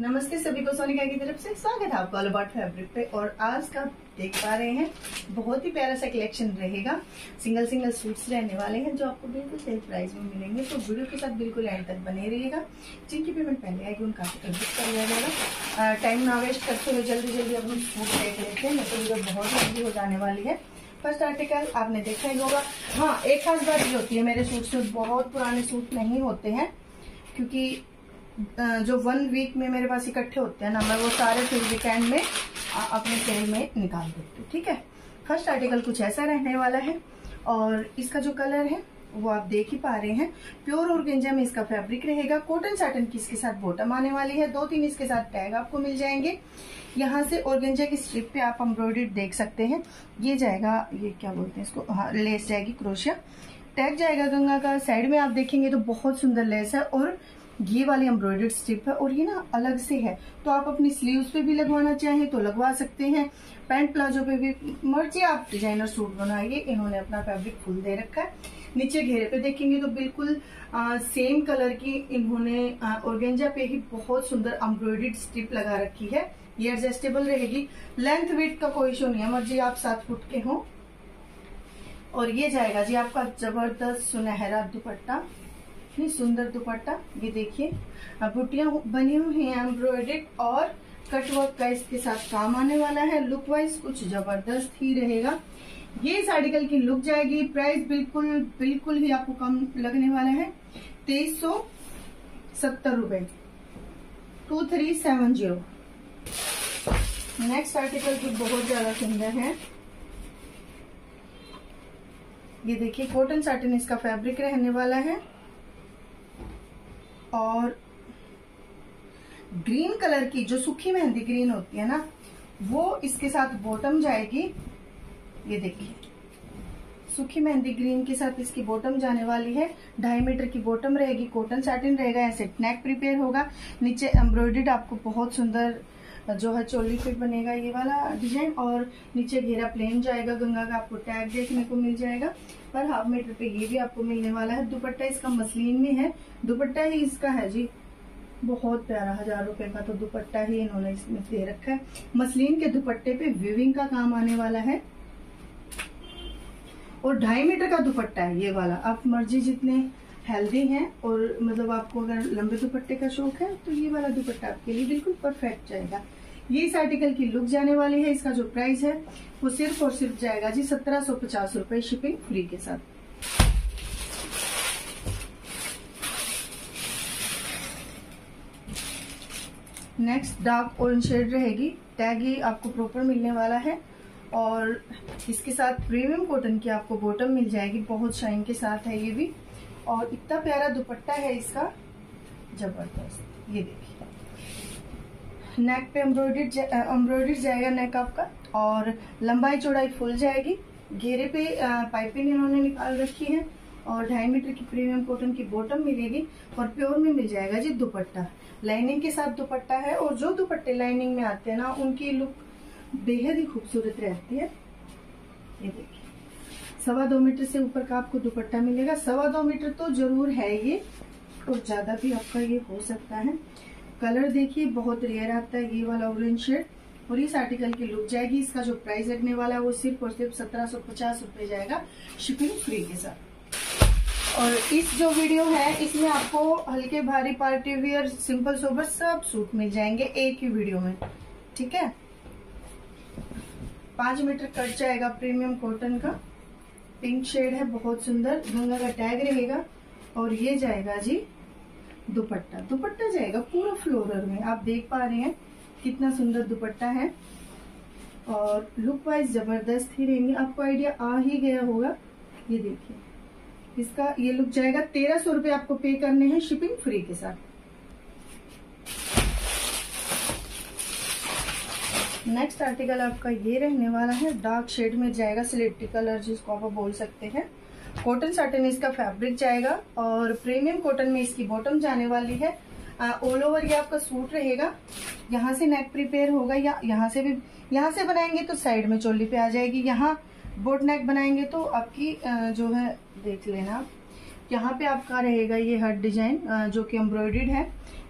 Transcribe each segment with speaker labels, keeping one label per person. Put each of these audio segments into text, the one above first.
Speaker 1: नमस्ते सभी को सोनिका की तरफ़ से। स्वागत है आपको ऑल फैब्रिक पे। और आज का देख पा रहे हैं, बहुत ही प्यारा सा कलेक्शन रहेगा। सिंगल सिंगल सूट्स रहने वाले हैं जो आपको बिल्कुल सेल प्राइस में मिलेंगे। तो वीडियो के साथ बिल्कुल एंड तक बने रहिएगा। जिनकी पेमेंट पहले आएगी, उनका बुक कर लिया जाएगा। टाइम ना वेस्ट करते हुए जल्दी जल्दी अपनी सूट देख लेते हैं। तो वीडियो बहुत जल्दी हो जाने वाली है। फ़र्स्ट आर्टिकल आपने देखा ही होगा। हाँ एक खास बात ये होती है, मेरे सूट से बहुत पुराने सूट नहीं होते हैं, क्योंकि जो वन वीक में मेरे पास इकट्ठे होते हैं ना, मैं वो सारे फिर वीकेंड में अपने सेल में निकाल देती हूँ, ठीक है? फ़र्स्ट आर्टिकल कुछ ऐसा रहने वाला है और इसका जो कलर है, वो आप देख ही पा रहे हैं। प्योर और गेंजा में इसका फैब्रिक रहेगा कॉटन साटन की इसके साथ बॉटम आने वाली है दो तीन इसके साथ टैग आपको मिल जाएँगे। यहाँ से और गेंजा की स्ट्रिप पे आप एम्ब्रॉयडेड देख सकते हैं। ये जाएगा, ये क्या बोलते हैं इसको? हाँ लेस जाएगी क्रोशिया टैग जाएगा गंगा का साइड में आप देखेंगे तो बहुत सुंदर लेस है और ये वाली एम्ब्रॉयडर्ड स्ट्रिप है और ये ना अलग से है। तो आप अपनी स्लीव्स पे भी लगवाना चाहें तो लगवा सकते हैं। पैंट प्लाजो पे भी मर्ज़ी आप डिज़ाइनर सूट बनाइए इन्होंने अपना फैब्रिक फुल दे रखा है। नीचे घेरे पे देखेंगे तो बिल्कुल आ, सेम कलर की इन्होंने ऑर्गेंजा पे ही बहुत सुंदर एम्ब्रॉयडर्ड स्ट्रिप लगा रखी है। ये एडजस्टेबल रहेगी। लेंथ वेट का कोई इशू नहीं है। मर्ज़ी आप सात फुट के हो। और ये जाएगा जी आपका ज़बरदस्त सुनहरा दुपट्टा। इतनी सुंदर दुपट्टा। ये देखिए बुटियाँ बनी हुई हैं एम्ब्रॉयडेड और कट वर्क का इसके साथ काम आने वाला है। लुक वाइज कुछ ज़बरदस्त ही रहेगा। ये इस आर्टिकल की लुक जाएगी। प्राइस बिल्कुल बिल्कुल ही आपको कम लगने वाला है। तेईस सौ सत्तर रूपए। Two three seven zero next article जो बहुत ज़्यादा सुंदर है। ये देखिए कॉटन साटन इसका फैब्रिक रहने वाला है। और ग्रीन कलर की जो सूखी मेहंदी ग्रीन होती है ना, वो इसके साथ बॉटम जाएगी। ये देखिए, सूखी मेहंदी ग्रीन के साथ इसकी बॉटम जाने वाली है। ढाई मीटर की बॉटम रहेगी कॉटन साटिन रहेगा, ऐसे नेक प्रिपेयर होगा। नीचे एम्ब्रॉयडेड आपको बहुत सुंदर जो है चोली फिट बनेगा ये वाला डिज़ाइन, और नीचे घेरा प्लेन जाएगा, गंगा का आपको टैग देखने को मिल जाएगा। पर हाफ़ मीटर पे ये भी आपको मिलने वाला है। दुपट्टा इसका मसलिन में है। दुपट्टा ही इसका है जी। बहुत प्यारा, हज़ार रुपए का तो दुपट्टा ही इन्होंने इसमें दे रखा है। मसलिन के दुपट्टे पे विविंग का काम आने वाला है। और ढाई मीटर का दुपट्टा है ये वाला। आप मर्ज़ी जितने हेल्दी हैं, और मतलब आपको अगर लंबे दुपट्टे का शौक है तो ये वाला दुपट्टा आपके लिए बिल्कुल परफेक्ट जाएगा। ये इस आर्टिकल की लुक जाने वाली है। इसका जो प्राइस है, वो सिर्फ़ और सिर्फ़ जाएगा जी सत्रह सौ पचास रूपए शिपिंग फ्री के साथ। नेक्स्ट डार्क ऑरेंज शेड रहेगी। टैग ही आपको प्रॉपर मिलने वाला है। और इसके साथ प्रीमियम कॉटन की आपको बॉटम मिल जाएगी। बहुत शाइन के साथ है ये भी। और इतना प्यारा दुपट्टा है इसका। ज़बरदस्त। ये देखिए। नेक पे एम्ब्रॉयडेड एम्ब्रॉयडेड जाएगा नेक आपका, और लंबाई चौड़ाई फुल जाएगी। घेरे पे पाइपिंग इन्होंने निकाल रखी है, और ढाई मीटर की प्रीमियम कॉटन की बॉटम मिलेगी, और प्योर में मिल जाएगा जी दुपट्टा। लाइनिंग के साथ दुपट्टा है, और जो दुपट्टे लाइनिंग में आते हैं ना, उनकी लुक बेहद ही खूबसूरत रहती है। ये देखिए, सवा दो मीटर से ऊपर का आपको दुपट्टा मिलेगा। सवा दो मीटर तो ज़रूर है ये, और ज़्यादा भी आपका ये हो सकता है। कलर देखिए, बहुत रेयर आता है, ये वाला ऑरेंज शेड और इस आर्टिकल की लुक जाएगी, इसका जो प्राइस लगने वाला है, वो सिर्फ़ और सिर्फ़ सत्रह सौ पचास रूपए जाएगा शिपिंग फ्री के साथ। और इस जो वीडियो है, इसमें आपको हल्के भारी पार्टी वियर सिंपल सोबर सब सूट मिल जाएँगे एक ही वीडियो में, ठीक है? पाँच मीटर कट जाएगा प्रीमियम कॉटन का। पिंक शेड है, बहुत सुंदर, गंगा का टैग रहेगा। और ये जाएगा जी दुपट्टा। दुपट्टा जाएगा पूरा फ्लोरल में। आप देख पा रहे हैं कितना सुंदर दुपट्टा है। और लुक वाइज ज़बरदस्त ही रहेंगे। आपको आइडिया आ ही गया होगा। ये देखिए। इसका ये लुक जाएगा। तेरह सौ रुपए आपको पे करने हैं शिपिंग फ्री के साथ। नेक्स्ट आर्टिकल आपका ये रहने वाला है। डार्क शेड में जाएगा। सिलेक्टी कलर जिसको आप बोल सकते हैं। कॉटन साटन इसका फैब्रिक जाएगा और प्रीमियम कॉटन में इसकी बॉटम जाने वाली है। ऑल ओवर ये आपका सूट रहेगा। यहाँ से नेक प्रिपेयर होगा या यहाँ से भी, यहाँ से बनाएँगे तो साइड में चोली पे आ जाएगी। यहाँ बोट नेक बनाएँगे तो आपकी जो है, देख लेना यहाँ पे आपका रहेगा ये हर डिज़ाइन जो कि एम्ब्रॉयडेड है।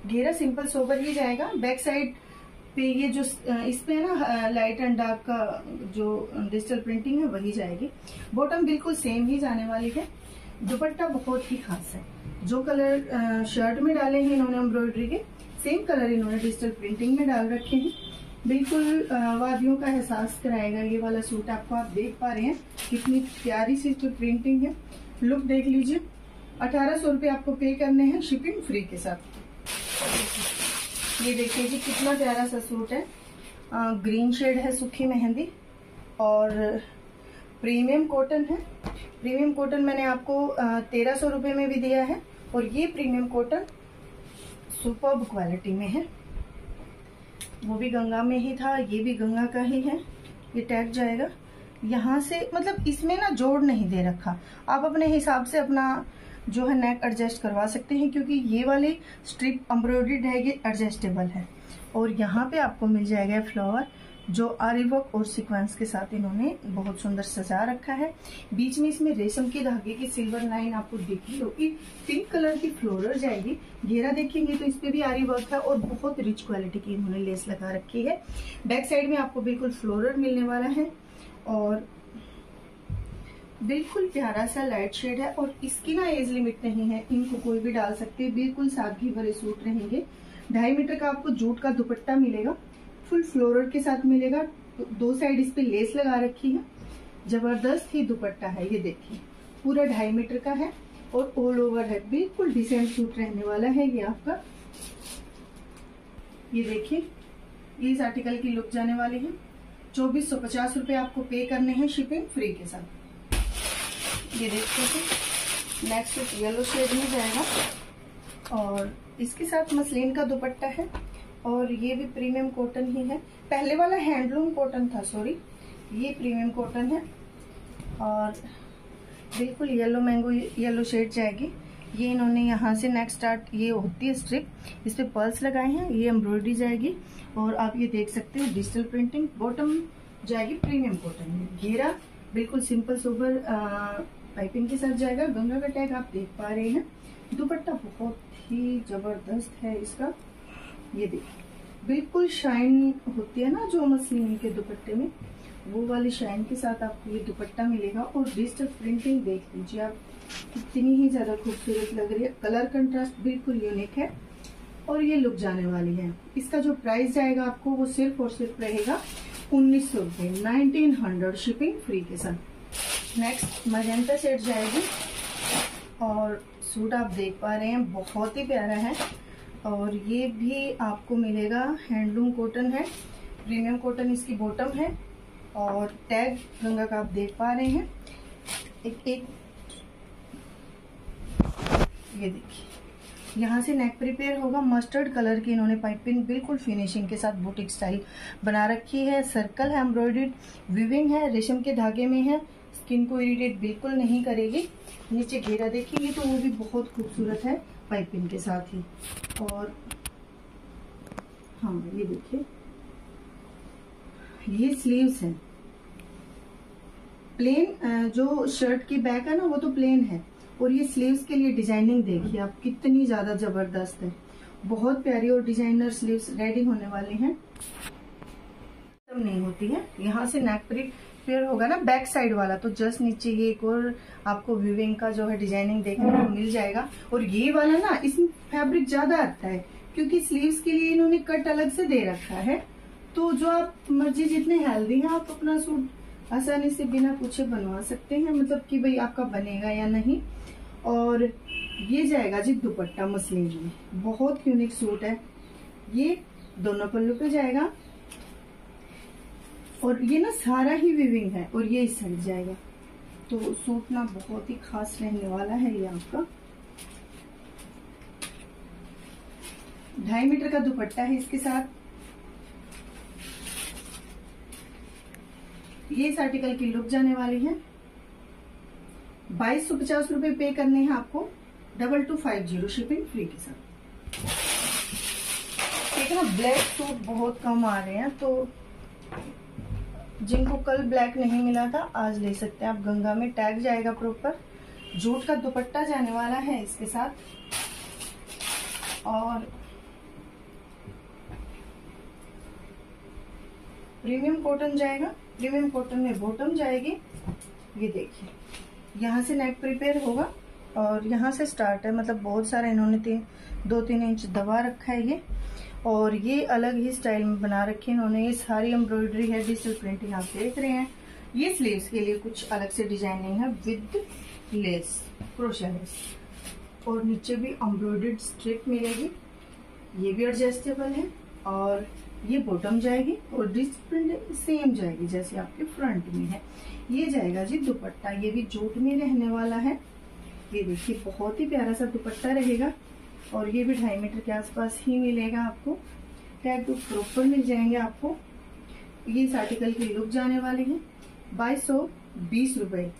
Speaker 1: घेरा सिंपल सोबर ही जाएगा। बैक साइड पे ये जो इस पे ना लाइट एंड डार्क का जो डिजिटल प्रिंटिंग है, वही जाएगी। बॉटम बिल्कुल सेम ही जाने वाली है। दुपट्टा बहुत ही खास है। जो कलर शर्ट में डाले हैं इन्होंने एम्ब्रॉयडरी के सेम कलर इन्होंने डिजिटल प्रिंटिंग में डाल रखे हैं। बिल्कुल वादियों का एहसास कराएगा ये वाला सूट आपको आप देख पा रहे हैं कितनी प्यारी सी जो प्रिंटिंग है। लुक देख लीजिए। अठारह सौ आपको पे करने हैं शिपिंग फ्री के साथ। ये देखिए जी कितना प्यारा सा सूट है। आ, ग्रीन शेड है सुखी मेहंदी और प्रीमियम कॉटन है। प्रीमियम कॉटन मैंने आपको तेरह सौ रुपये में भी दिया है और ये प्रीमियम कॉटन सुपर क्वालिटी में है। वो भी गंगा में ही था ये भी गंगा का ही है। ये टैग जाएगा। यहाँ से मतलब इसमें ना जोड़ नहीं दे रखा। आप अपने हिसाब से अपना जो है नेक एडजस्ट करवा सकते हैं, क्योंकि ये वाली स्ट्रिप एम्ब्रॉयड है, ये एडजस्टेबल है। और यहाँ पे आपको मिल जाएगा फ्लावर जो आरिवर्क और सीक्वेंस के साथ इन्होंने बहुत सुंदर सजा रखा है। बीच में इसमें रेशम के धागे की सिल्वर लाइन आपको देखी होगी पिंक कलर की फ्लोरल जाएगी। घेरा देखेंगे तो इस पे भी आरी वर्क है और बहुत रिच क्वालिटी की इन्होंने लेस लगा रखी है। बैक साइड में आपको बिल्कुल फ्लोरल मिलने वाला है और बिल्कुल प्यारा सा लाइट शेड है और इसकी ना एज लिमिट नहीं है। इनको कोई भी डाल सकते हैं। बिल्कुल सादगी भरे सूट रहेंगे। ढाई मीटर का आपको जूट का दुपट्टा मिलेगा। फुल फ्लोरल के साथ मिलेगा। दो साइड इस पे लेस लगा रखी है। ज़बरदस्त ही दुपट्टा है ये देखिए। पूरा ढाई मीटर का है और ऑल ओवर है। बिल्कुल डिसेंट सूट रहने वाला है ये आपका। ये देखिए, इस आर्टिकल की लुक जाने वाली है। चौबीस सौ पचास रुपए आपको पे करने हैं शिपिंग फ्री के साथ। ये देखते हैं। नेक्स्ट येलो शेड में जाएगा। और इसके साथ मसलिन का दुपट्टा है। और ये भी प्रीमियम कॉटन ही है। पहले वाला हैंडलूम कॉटन था सॉरी ये प्रीमियम कॉटन है। और बिल्कुल येलो मैंगो येलो शेड जाएगी। ये इन्होंने यहाँ से नेक्स्ट स्टार्ट ये होती है स्ट्रिप इस पे पर्ल्स लगाए हैं। ये एम्ब्रॉयडरी जाएगी। और आप ये देख सकते हैं डिजिटल प्रिंटिंग बॉटम जाएगी प्रीमियम कॉटन में। घेरा बिल्कुल सिंपल सोबर पाइपिंग के साथ जाएगा। गंगा का टैग आप देख पा रहे हैं। दुपट्टा बहुत ही ज़बरदस्त है इसका। ये देखिए, बिल्कुल शाइन होती है ना जो मसलिन के दुपट्टे में? वो वाली शाइन के साथ आपको ये दुपट्टा मिलेगा और डिजिटल प्रिंटिंग देख लीजिए आप। कितनी ही ज़्यादा खूबसूरत लग रही है। कलर कंट्रास्ट बिल्कुल यूनिक है और ये लुक जाने वाली है। इसका जो प्राइस जाएगा आपको वो सिर्फ़ और सिर्फ़ रहेगा उन्नीस सौ रुपए नाइनटीन हंड्रेड शिपिंग फ्री के साथ। नेक्स्ट मजेंटा सेट जाएगी। और सूट आप देख पा रहे हैं, बहुत ही प्यारा है। और ये भी आपको मिलेगा हैंडलूम कॉटन है प्रीमियम कॉटन इसकी बॉटम है। और टैग गंगा का आप देख पा रहे हैं। एक एक, ये देखिए। यहाँ से नेक प्रिपेयर होगा। मस्टर्ड कलर की इन्होंने पाइपिंग बिल्कुल फिनिशिंग के साथ बुटिक स्टाइल बना रखी है। सर्कल है एम्ब्रॉयडेड विविंग है, रेशम के धागे में है। स्किन को इरिटेट बिल्कुल नहीं करेगी। नीचे घेरा देखेंगे तो वो भी बहुत खूबसूरत है पाइपिंग के साथ ही। और हाँ ये देखिए। ये स्लीव्स है। प्लेन जो शर्ट की बैक है ना, वो तो प्लेन है। और ये स्लीव्स के लिए डिज़ाइनिंग देखिए आप कितनी ज़्यादा ज़बरदस्त है। बहुत प्यारी और डिज़ाइनर स्लीव्स रेडी होने वाले हैं। नहीं होती है। यहाँ से नेक प्रिंट फिर होगा ना बैक साइड वाला। तो जस्ट नीचे ये एक और आपको व्यूविंग का जो है डिज़ाइनिंग देखने को मिल जाएगा। और ये वाला ना, इसमें फैब्रिक ज़्यादा आता है, क्योंकि स्लीव्स के लिए इन्होंने कट अलग से दे रखा है। तो जो आप, मर्ज़ी जितने हेल्दी हैं, आप अपना सूट आसानी से बिना पूछे बनवा सकते हैं मतलब कि भाई आपका बनेगा या नहीं। और ये जाएगा जी दुपट्टा मसलिन में। बहुत यूनिक सूट है। ये दोनों पल्लू पे जाएगा। और ये ना सारा ही विविंग है और ये साइड जाएगा। तो सूट ना बहुत ही खास रहने वाला है ये आपका। ढाई मीटर का दुपट्टा है इसके साथ। ये इस आर्टिकल की लुक जाने वाली है। बाईस सौ पचास रुपए पे करने हैं आपको। Double two five zero shipping free के साथ। ठीक है ब्लैक सूट बहुत कम आ रहे हैं तो जिनको कल ब्लैक नहीं मिला था, आज ले सकते हैं। आप गंगा में टैग जाएगा प्रॉपर जूट का दुपट्टा जाने वाला है इसके साथ। और प्रीमियम कॉटन जाएगा प्रीमियम कॉटन में बॉटम जाएगी। ये देखिए, यहाँ से नेक प्रिपेयर होगा और यहाँ से स्टार्ट है। मतलब बहुत सारा इन्होंने तीन, दो तीन इंच दबा रखा है ये। और ये अलग ही स्टाइल में बना रखी है इन्होंने। ये सारी एम्ब्रॉयडरी है डिजिटल प्रिंटिंग आप देख रहे हैं। ये स्लीव्स के लिए कुछ अलग से डिज़ाइनिंग है विद लेस क्रोशिया लेस और नीचे भी एम्ब्रॉयडर्ड स्ट्रिप मिलेगी। ये भी एडजस्टेबल है और ये बॉटम जाएगी और डिस प्रिंट सेम जाएगी, जैसे आपके फ्रंट में है। ये जाएगा जी दुपट्टा, ये भी जूट में रहने वाला है। ये देखिए, बहुत ही प्यारा सा दुपट्टा रहेगा और ये भी ढाई मीटर के आसपास ही मिलेगा आपको। टैग तो प्रॉपर मिल जाएँगे आपको। ये इस आर्टिकल की लुक जाने वाली है। बाईस सौ बीस रुपए।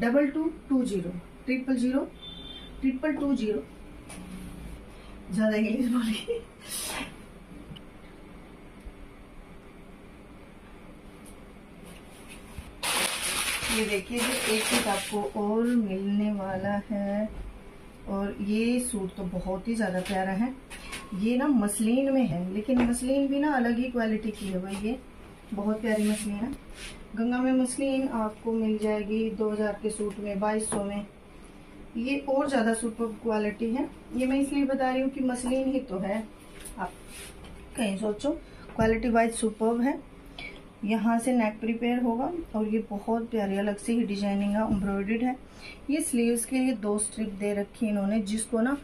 Speaker 1: Double two two zero. Triple zero. Triple two zero. ज़्यादा इंग्लिश बोली ये देखिए जी, एक सूट आपको और मिलने वाला है। और ये सूट तो बहुत ही ज़्यादा प्यारा है। ये ना मसलिन में है, लेकिन मसलिन भी ना अलग ही क्वालिटी की है भाई ये। बहुत प्यारी मसलिन है। गंगा में मसलिन आपको मिल जाएगी 2000 के सूट में 2200 में। ये और ज़्यादा सुपर क्वालिटी है। ये मैं इसलिए बता रही हूँ कि मसलिन ही तो है। आप कहीं सोचो क्वालिटी वाइज सुपर है। यहाँ से नेक प्रिपेयर होगा और ये बहुत प्यारी अलग से ही डिज़ाइनिंग है एम्ब्रॉयडेड है। ये स्लीव्स के लिए दो स्ट्रिप दे रखी है इन्होंने, जिसको ना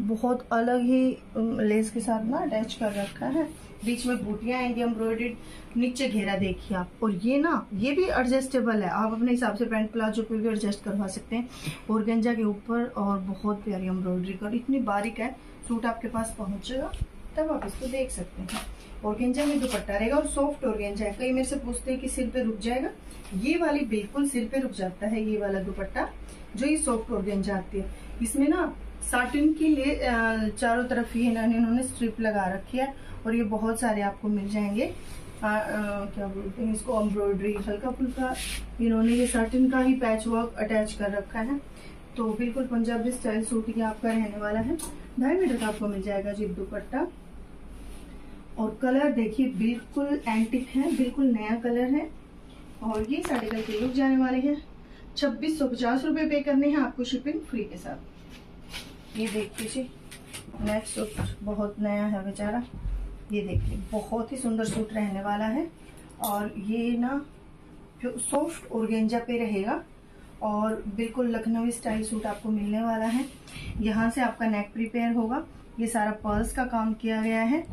Speaker 1: बहुत अलग ही लेस के साथ ना अटैच कर रखा है। बीच में बूटियाँ आएँगी एम्ब्रॉयडेड नीचे घेरा देखिए आप। और ये ना, ये भी एडजस्टेबल है। आप अपने हिसाब से पैंट प्लाजो पे भी एडजस्ट करवा सकते हैं। और गंजा के ऊपर और बहुत प्यारी एम्ब्रॉयडरी कर, इतनी बारीक है सूट आपके पास पहुंचेगा। तब आप इसको देख सकते हैं। ऑर्गेंजा में दुपट्टा रहेगा और सॉफ्ट ऑर्गेंजा है। कई मेरे से पूछते हैं कि सिर पे रुक जाएगा? ये वाली बिल्कुल सिर पे रुक जाता है ये वाला दुपट्टा जो ये सॉफ्ट ऑर्गेंजा आती है। इसमें ना साटिन की ले चारों तरफ़ ही इन्होंने इन्होंने स्ट्रिप लगा रखी है और ये बहुत सारे आपको मिल जाएँगे। आ, आ, क्या बोलते हैं इसको? एम्ब्रॉयडरी हल्का फुल्का। इन्होंने ये साटिन का ही पैच वर्क अटैच कर रखा है। तो बिल्कुल पंजाबी स्टाइल सूट ये आपका रहने वाला है। ढाई मीटर का आपको मिल जाएगा जी दुपट्टा। और कलर देखिए, बिल्कुल एंटिक है, बिल्कुल नया कलर है। और ये साढ़े कल के लुक जाने वाले हैं। छब्बीस सौ पचास रूपए पे करने हैं आपको शिपिंग फ्री के साथ। ये देख लीजिए नेक्स्ट सूट बहुत नया है बेचारा। ये देखिए बहुत ही सुंदर सूट रहने वाला है। और ये ना सॉफ्ट ऑर्गेंजा पे रहेगा, और बिल्कुल लखनवी स्टाइल सूट आपको मिलने वाला है। यहाँ से आपका नेक प्रिपेयर होगा। ये सारा पर्ल्स का काम किया गया है।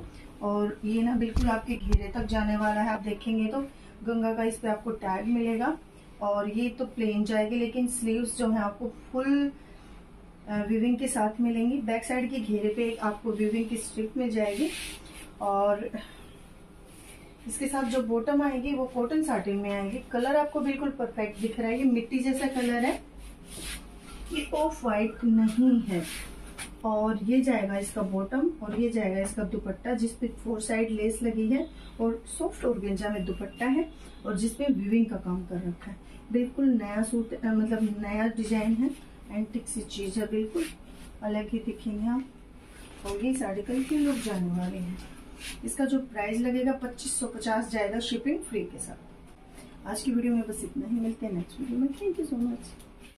Speaker 1: और ये ना बिल्कुल आपके घेरे तक जाने वाला है, आप देखेंगे तो गंगा का इस पे आपको टैग मिलेगा। और ये तो प्लेन जाएगी, लेकिन स्लीव्स जो है आपको फुल विविंग के साथ मिलेंगी। बैक साइड के घेरे पे आपको विविंग की स्ट्रिप मिल जाएगी। और इसके साथ जो बॉटम आएगी, वो कॉटन साटिन में आएगी। कलर आपको बिल्कुल परफेक्ट दिख रहा है। ये मिट्टी जैसा कलर है। ये ऑफ़ वाइट नहीं है। और ये जाएगा इसका बॉटम और ये जाएगा इसका दुपट्टा जिसपे फोर साइड लेस लगी है और सॉफ्ट और गेंजा में दुपट्टा है और जिसपे विविंग का काम कर रखा है। बिल्कुल नया सूट मतलब नया डिज़ाइन है एंटिक सी चीज़ है बिल्कुल। अलग ही दिखेंगे आप। और ये साड़ी कल के लोग जाने वाले हैं। इसका जो प्राइस लगेगा पच्चीस सौ पचास जाएगा शिपिंग फ्री के साथ। आज की वीडियो में बस इतना ही। मिलते हैं नेक्स्ट वीडियो में। Thank you so much